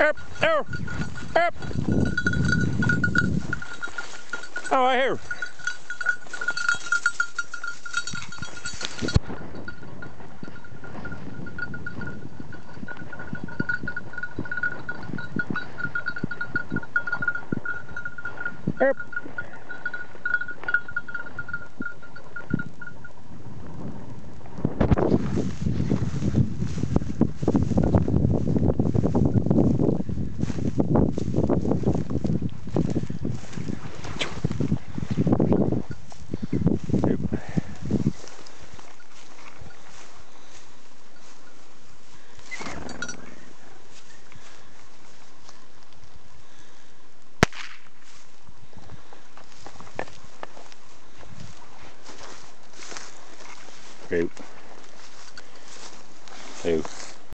Up, there, up. Oh, right here. Up. Two.